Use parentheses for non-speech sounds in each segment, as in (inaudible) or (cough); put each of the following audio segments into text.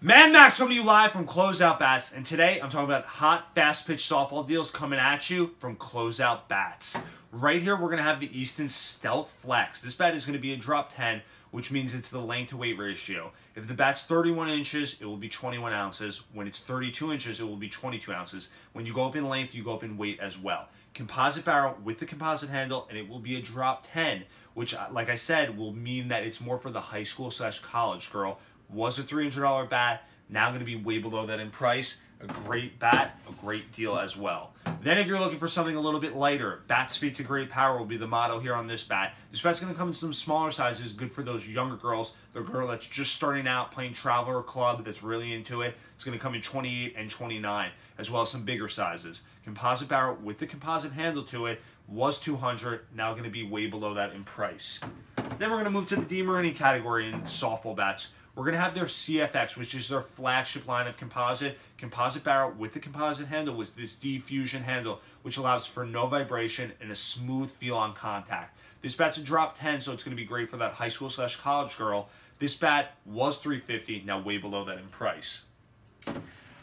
Mad Max coming to you live from Closeout Bats, and today I'm talking about hot fast pitch softball deals coming at you from Closeout Bats. Right here, we're going to have the Easton Stealth Flex. This bat is going to be a drop 10, which means it's the length to weight ratio. If the bat's 31 inches, it will be 21 ounces. When it's 32 inches, it will be 22 ounces. When you go up in length, you go up in weight as well. Composite barrel with the composite handle, and it will be a drop 10, which, like I said, will mean that it's more for the high school slash college girl was a $300 bat, now going to be way below that in price. A great bat, a great deal as well. Then if you're looking for something a little bit lighter, bat speed to great power will be the motto here on this bat. This bat's going to come in some smaller sizes, good for those younger girls. The girl that's just starting out playing traveler club that's really into it. It's going to come in 28 and 29, as well as some bigger sizes. Composite barrel with the composite handle to it was 200, now going to be way below that in price. Then we're going to move to the DeMarini category in softball bats. We're going to have their CFX, which is their flagship line of composite. Composite barrel with the composite handle with this D-Fusion handle, which allows for no vibration and a smooth feel on contact. This bat's a drop 10, so it's going to be great for that high school slash college girl. This bat was 350 now way below that in price.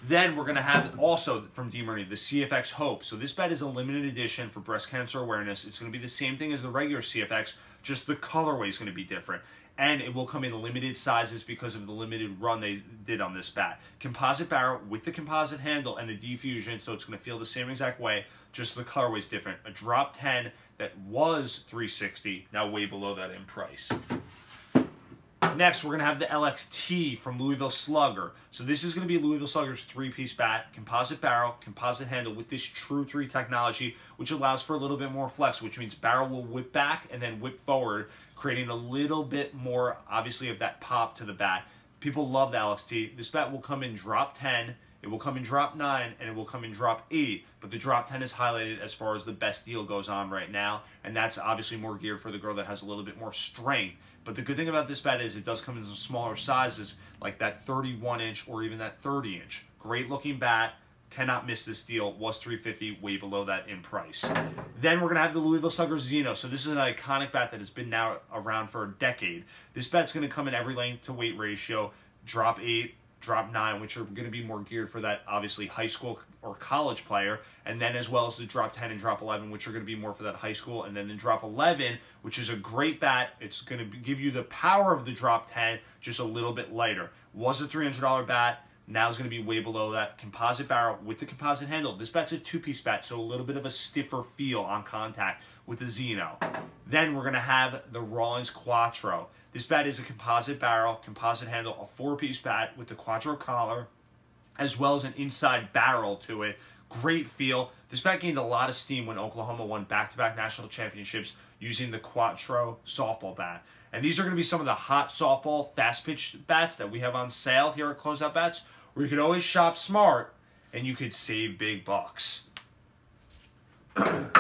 Then we're going to have also from DeMarini the CFX Hope. So this bat is a limited edition for breast cancer awareness. It's going to be the same thing as the regular CFX, just the colorway is going to be different. And it will come in limited sizes because of the limited run they did on this bat. Composite barrel with the composite handle and the D-Fusion, so it's going to feel the same exact way, just the colorway is different. A drop 10 that was 360, now way below that in price. Next, we're going to have the LXT from Louisville Slugger. So this is going to be Louisville Slugger's three-piece bat, composite barrel, composite handle with this True 3 technology, which allows for a little bit more flex, which means barrel will whip back and then whip forward, creating a little bit more, obviously, of that pop to the bat. People love the LXT. This bat will come in drop 10, it will come in drop 9, and it will come in drop 8, but the drop 10 is highlighted as far as the best deal goes on right now, and that's obviously more geared for the girl that has a little bit more strength. But the good thing about this bat is it does come in some smaller sizes, like that 31 inch or even that 30 inch. Great looking bat. Cannot miss this deal. Was 350 way below that in price. Then we're to have the Louisville Slugger Xeno. So this is an iconic bat that has been now around for a decade. This bat's to come in every length to weight ratio, drop 8, drop nine, which are to be more geared for that obviously high school or college player, and then as well as the drop 10 and drop 11, which are going to be more for that high school, and then the drop 11, which is a great bat. It's going to give you the power of the drop 10, just a little bit lighter. Was a $300 bat. Now is going to be way below that composite barrel with the composite handle. This bat's a two-piece bat, so a little bit of a stiffer feel on contact with the Xeno. Then we're going to have the Rawlings Quattro. This bat is a composite barrel, composite handle, a four-piece bat with the Quattro collar, as well as an inside barrel to it. Great feel. This bat gained a lot of steam when Oklahoma won back-to-back national championships using the Quattro softball bat. And these are going to be some of the hot softball fast pitch bats that we have on sale here at Closeout Bats, where you could always shop smart and you could save big bucks. (clears throat)